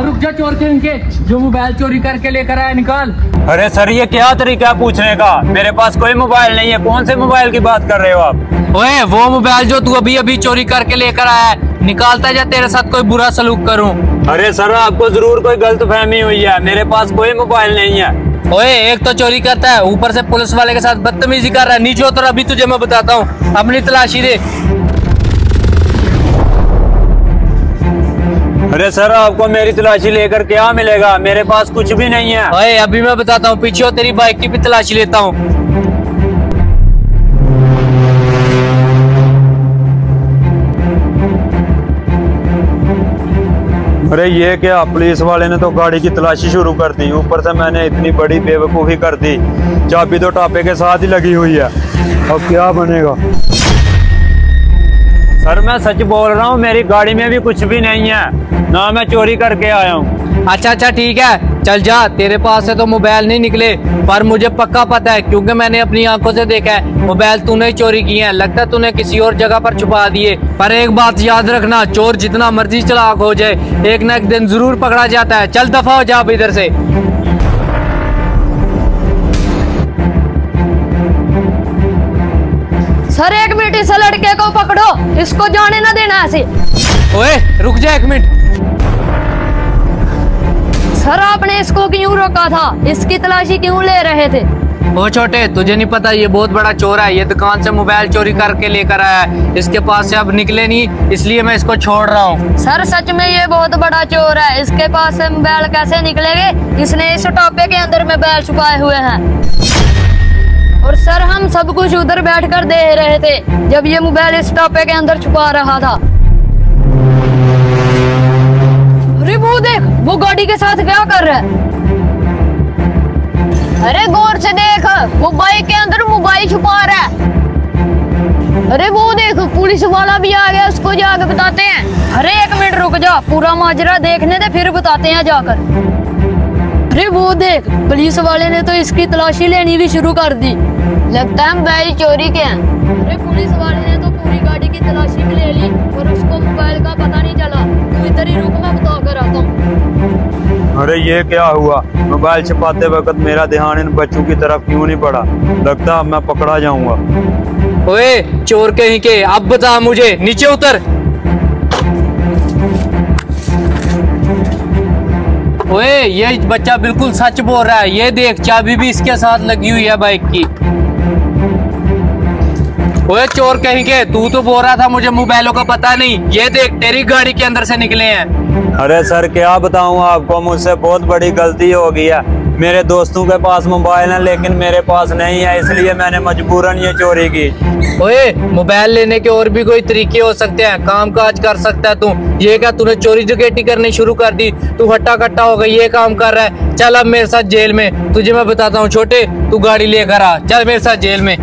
चोर के इनके। जो मोबाइल चोरी करके लेकर आया निकाल। अरे सर ये क्या तरीका है पूछने का? मेरे पास कोई मोबाइल नहीं है। कौन से मोबाइल की बात कर रहे हो आप? ओए वो मोबाइल जो तू अभी अभी चोरी करके लेकर आया है निकालता जा तेरे साथ कोई बुरा सलूक करूँ। अरे सर आपको ज़रूर कोई गलत फहमी हुई है। मेरे पास कोई मोबाइल नहीं है। ओए एक तो चोरी करता है ऊपर से पुलिस वाले के साथ बदतमीजी कर रहा है। नीचे उतर अभी तुझे मैं बताता हूँ। अपनी तलाशी दे। अरे सर आपको मेरी तलाशी लेकर क्या मिलेगा? मेरे पास कुछ भी नहीं है। ओए अभी मैं बताता हूँ पीछे तेरी बाइक की भी तलाशी लेता हूँ। अरे ये क्या पुलिस वाले ने तो गाड़ी की तलाशी शुरू कर दी। ऊपर से मैंने इतनी बड़ी बेवकूफ़ी कर दी। चाबी तो टापे के साथ ही लगी हुई है। अब क्या बनेगा? सर मैं सच बोल रहा हूँ मेरी गाड़ी में भी कुछ भी नहीं है। ना मैं चोरी करके आया हूँ। अच्छा अच्छा ठीक है। चल जा तेरे पास से तो मोबाइल नहीं निकले पर मुझे पक्का पता है क्योंकि मैंने अपनी आँखों से देखा है मोबाइल तूने ही चोरी किए हैं। लगता है तूने किसी और जगह पर छुपा दिए। पर एक बात याद रखना चोर जितना मर्ज़ी चलाक हो जाए एक ना एक दिन ज़रूर पकड़ा जाता है। चल दफ़ा हो जा अब इधर से। सर एक मिनट इस लड़के को पकड़ो इसको जाने ना देना ऐसे। ओए रुक जा एक मिनट। सर आपने इसको क्यों रोका था? इसकी तलाशी क्यों ले रहे थे? ओ छोटे तुझे नहीं पता ये बहुत बड़ा चोर है। ये दुकान से मोबाइल चोरी करके लेकर आया है। इसके पास से अब निकले नहीं इसलिए मैं इसको छोड़ रहा हूँ। सर सच में ये बहुत बड़ा चोर है। इसके पास से मोबाइल कैसे निकलेंगे? इसने इस टॉपे के अंदर मोबाइल छुपाए हुए हैं। और सर हम सब कुछ उधर बैठकर देख रहे थे जब ये मोबाइल इस टॉपे के अंदर छुपा रहा था। अरे वो देख, वो गाड़ी के साथ क्या कर रहा है? अरे गौर से देख, वो बाइक के अंदर मोबाइल छुपा रहा है। अरे वो देख, पुलिस वाला भी आ गया, उसको जाकर बताते हैं। अरे एक मिनट रुक जा, पूरा माजरा देखने दे, फिर बताते हैं जाकर। अरे वो देख, पुलिस वाले ने तो इसकी तलाशी लेनी भी शुरू कर दी। लगता है मोबाइल चोरी के हैं। अरे पुलिस वाले ने तो पूरी गाड़ी की तलाशी भी ले ली, और उसको मोबाइल का पता नहीं चला। अरे ये क्या हुआ? मोबाइल छिपाते वक्त मेरा ध्यान इन बच्चों की तरफ़ क्यों नहीं पड़ा? लगता अब मैं पकड़ा जाऊँगा। ओए, चोर कहीं के, अब बता मुझे, नीचे उतर। ओए, ये बच्चा बिल्कुल सच बोल रहा है। ये देख, चाबी भी इसके साथ लगी हुई है बाइक की। ओए, चोर कहीं के, तू तो बोल रहा था मुझे मोबाइलों का पता नहीं। ये देख, तेरी गाड़ी के अंदर से निकले हैं। अरे सर, क्या बताऊँ आपको? मुझसे बहुत बड़ी गलती हो गई है। मेरे दोस्तों के पास मोबाइल है, लेकिन मेरे पास नहीं है, इसलिए मैंने मजबूरन ये चोरी की। ओए, मोबाइल लेने के और भी कोई तरीके हो सकते हैं? काम काज कर सकता है तू। ये क्या तूने चोरी डकैती करनी शुरू कर दी? तू हट्टा कट्टा हो गई, ये काम कर रहा है। चल अब मेरे साथ जेल में। तुझे मैं बताता हूँ, छोटे, तू गाड़ी लेकर आ। चल मेरे साथ जेल में।